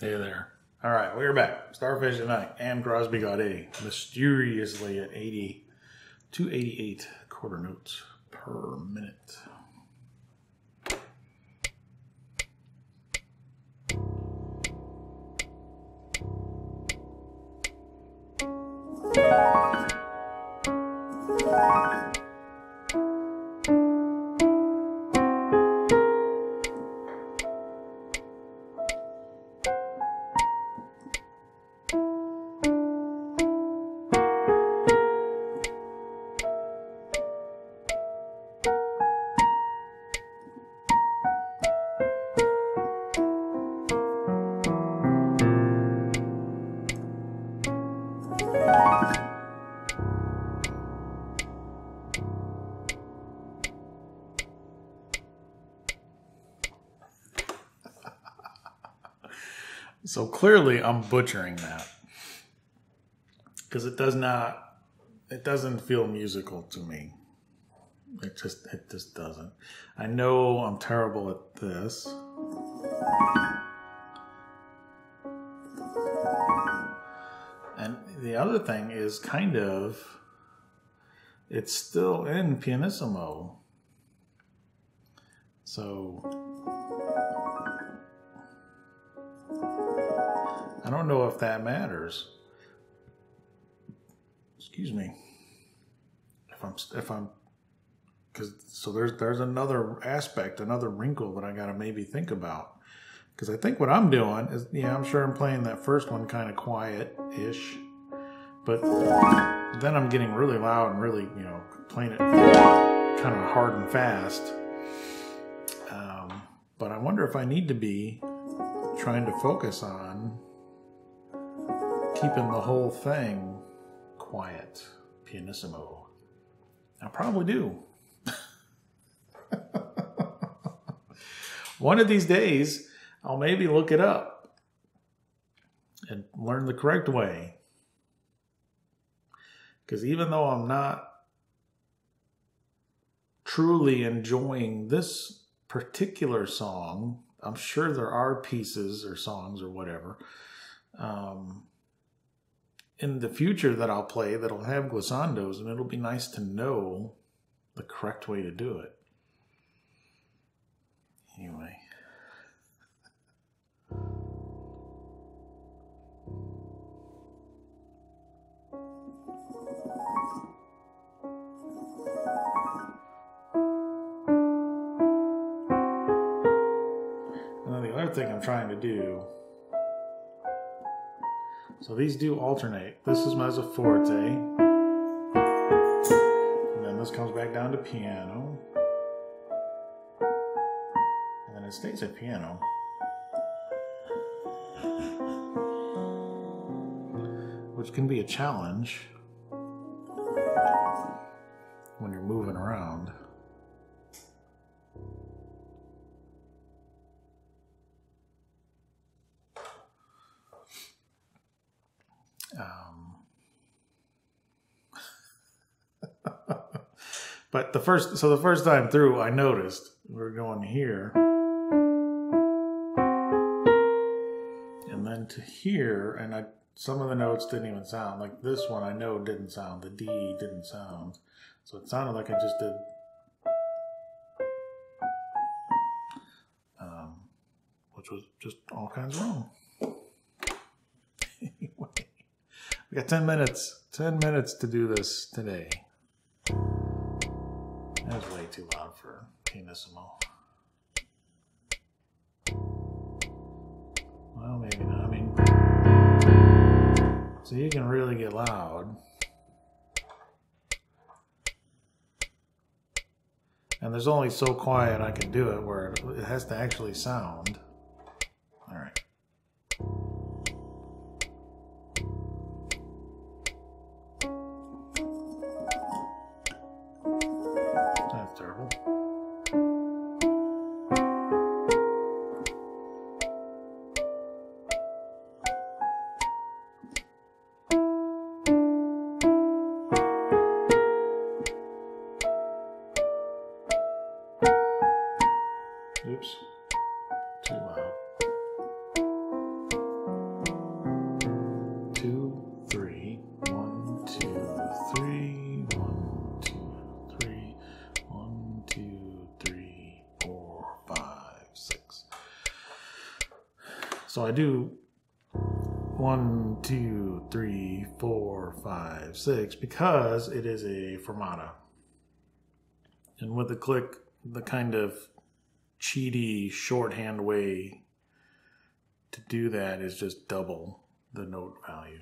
Hey there. All right, we're back. Starfish tonight. night. Anne Crosby Gaudet. Mysteriously at 80, 288 quarter notes per minute. So clearly, I'm butchering that because it does not. It doesn't feel musical to me. It just. It just doesn't. I know I'm terrible at this. And the other thing is kind of. It's still in pianissimo. So I don't know if that matters. Excuse me. If I'm if I'm because so there's there's another aspect, another wrinkle that I got to maybe think about. Because I think what I'm doing is, yeah, I'm sure I'm playing that first one kind of quiet ish, but then I'm getting really loud and really, you know, playing it kind of hard and fast. Um, but I wonder if I need to be trying to focus on keeping the whole thing quiet, pianissimo. I probably do. One of these days, I'll maybe look it up and learn the correct way. Because even though I'm not truly enjoying this particular song, I'm sure there are pieces or songs or whatever um, in the future that I'll play that'll have glissandos, and it'll be nice to know the correct way to do it. Anyway. And then the other thing I'm trying to do so these do alternate. This is mezzo forte. And then this comes back down to piano. And then it stays at piano. Which can be a challenge Um, but the first, so the first time through, I noticed we are going here, and then to here, and I some of the notes didn't even sound like this one. I know didn't sound. The D didn't sound, so it sounded like I just did. Um, which was just all kinds wrong. We got 10 minutes. 10 minutes to do this today. That's way too loud for pianissimo. Well, maybe not. I mean, so you can really get loud. And there's only so quiet I can do it where it has to actually sound. So I do one, two, three, four, five, six, because it is a fermata. And with the click, the kind of cheaty shorthand way to do that is just double the note value.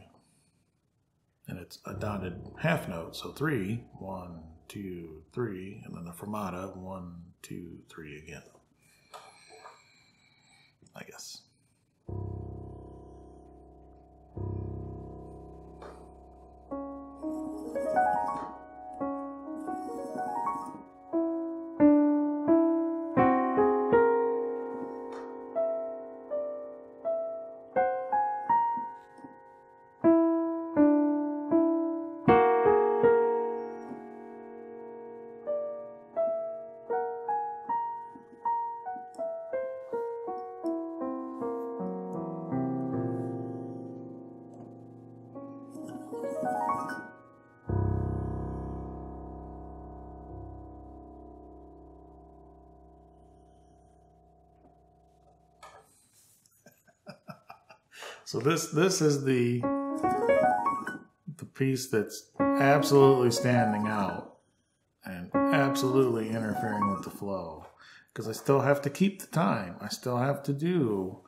And it's a dotted half note, so three, one, two, three, and then the fermata, one, two, three again. I guess. So this this is the the piece that's absolutely standing out and absolutely interfering with the flow because I still have to keep the time. I still have to do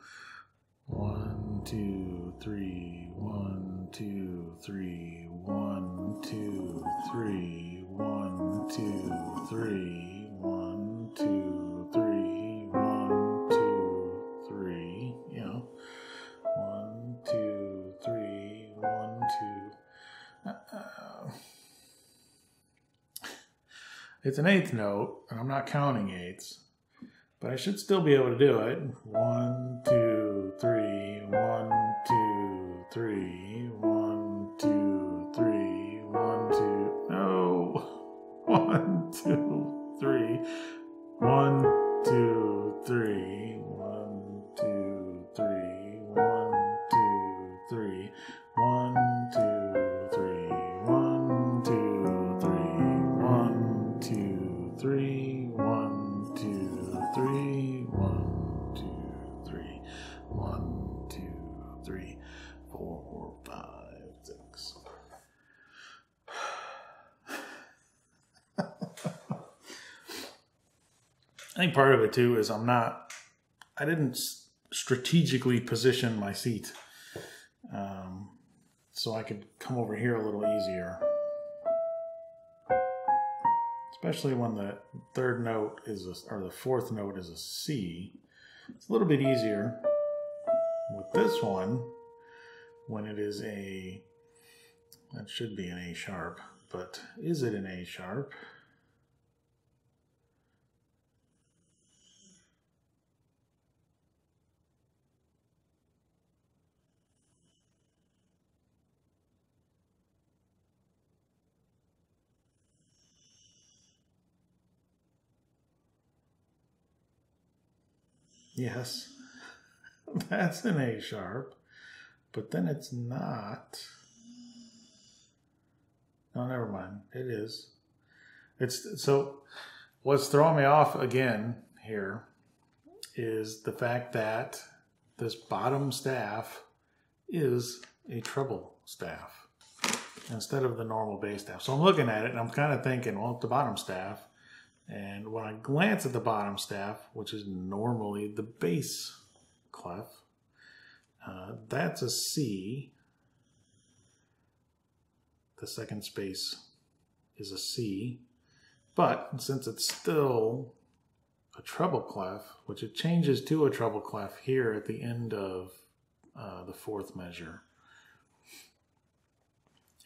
one, two, three, one, two, three, one, two, three, one, two, three, one, two, Uh, it's an eighth note, and I'm not counting eighths, but I should still be able to do it. One, two, three, one, two, three, one, two, three, one, two. No. One, two, three. One, three. Four, five, six. I think part of it too is I'm not, I didn't strategically position my seat um, so I could come over here a little easier. Especially when the third note is a, or the fourth note is a C. It's a little bit easier this one when it is a, that should be an A sharp, but is it an A sharp? Yes, that's an A sharp, but then it's not. No, never mind. It is. It's so. What's throwing me off again here is the fact that this bottom staff is a treble staff instead of the normal bass staff. So I'm looking at it and I'm kind of thinking, well, the bottom staff. And when I glance at the bottom staff, which is normally the bass clef, uh, that's a C. The second space is a C. But since it's still a treble clef, which it changes to a treble clef here at the end of uh, the fourth measure.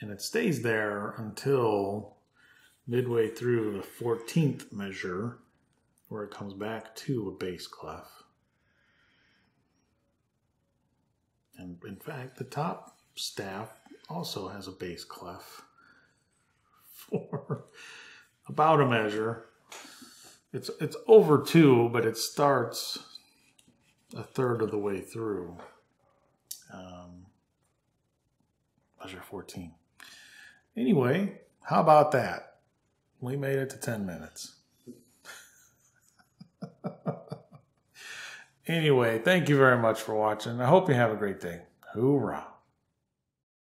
And it stays there until midway through the 14th measure, where it comes back to a bass clef. And in fact, the top staff also has a bass clef for about a measure. It's it's over two, but it starts a third of the way through. Um, measure 14. Anyway, how about that? We made it to 10 minutes. Anyway, thank you very much for watching. I hope you have a great day. Hoorah.